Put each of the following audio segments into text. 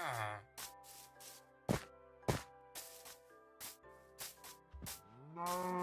Mm-hmm. No.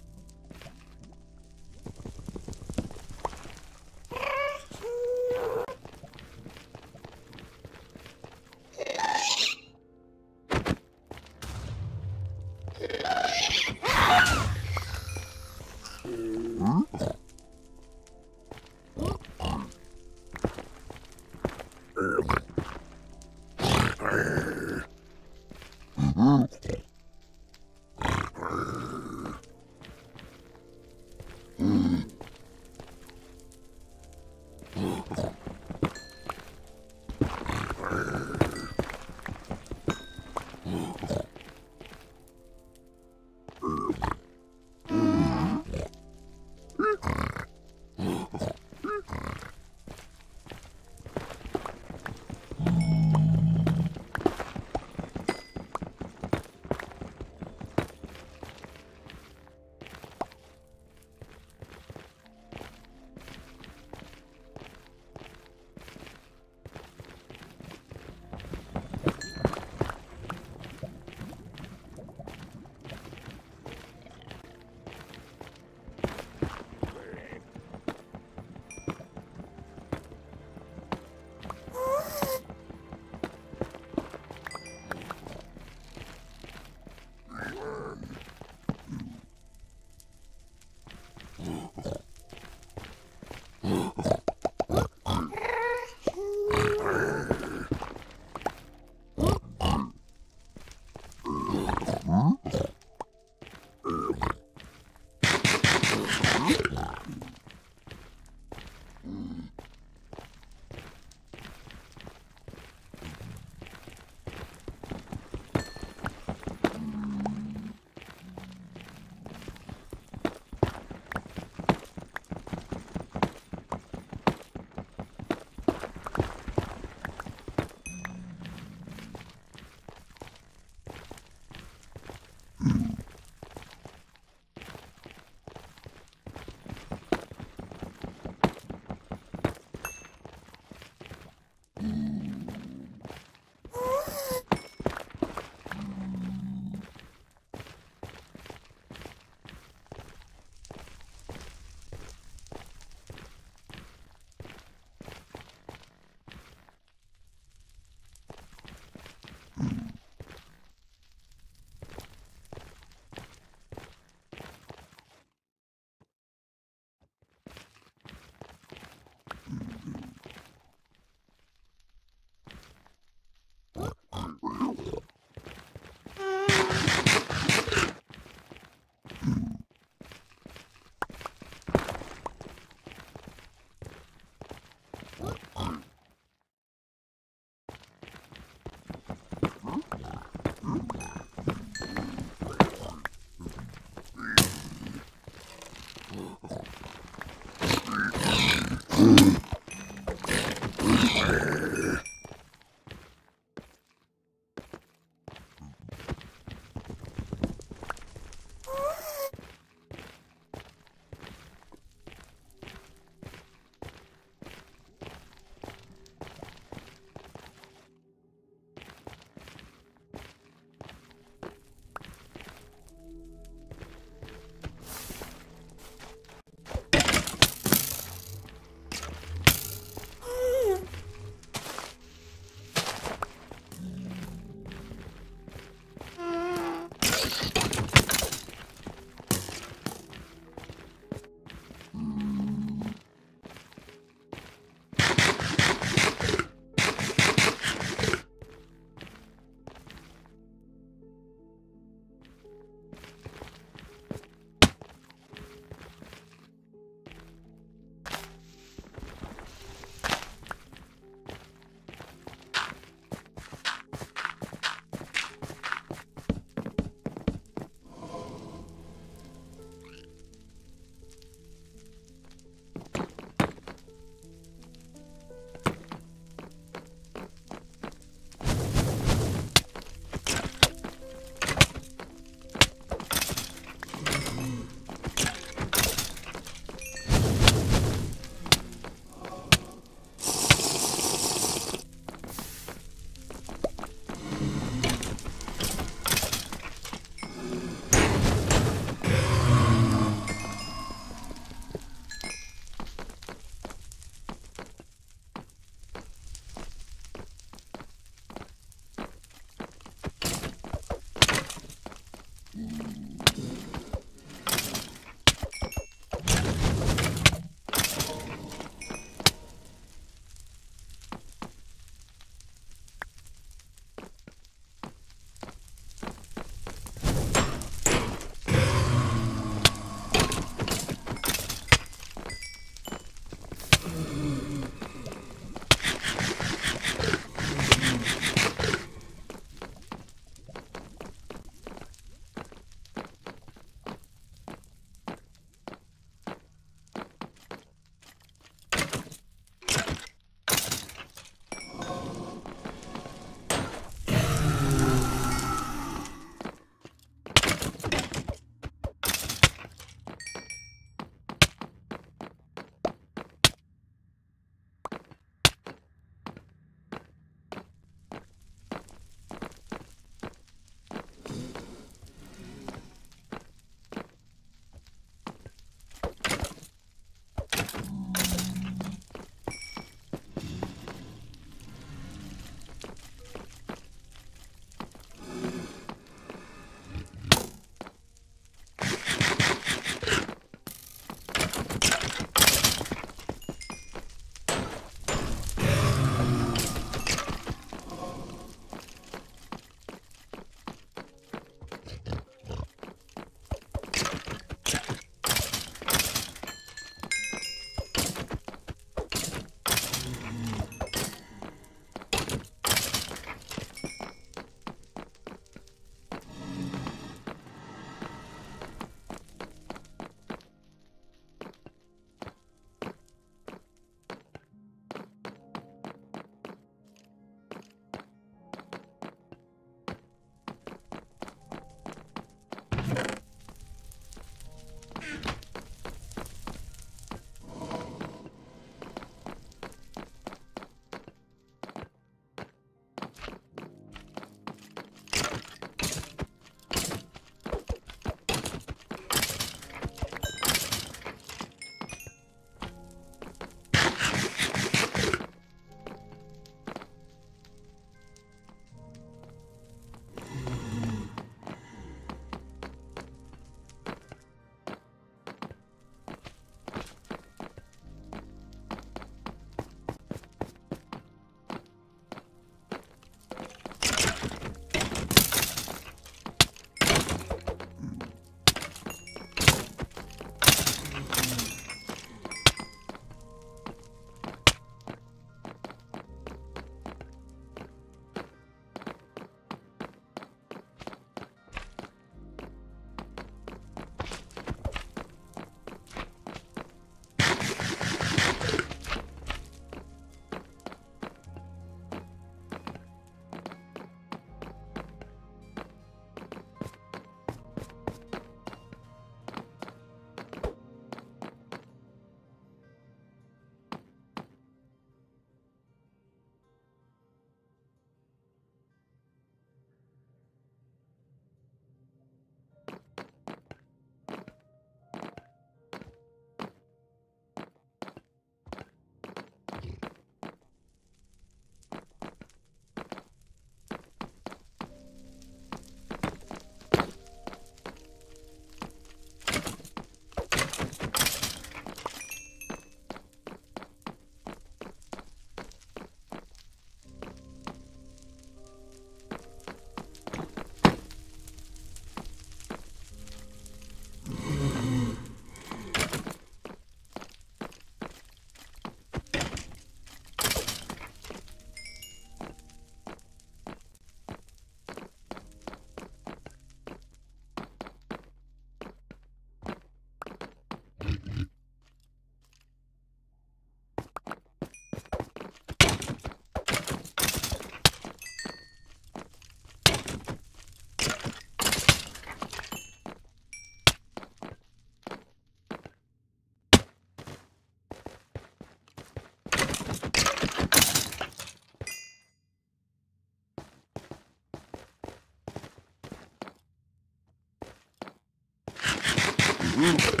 now.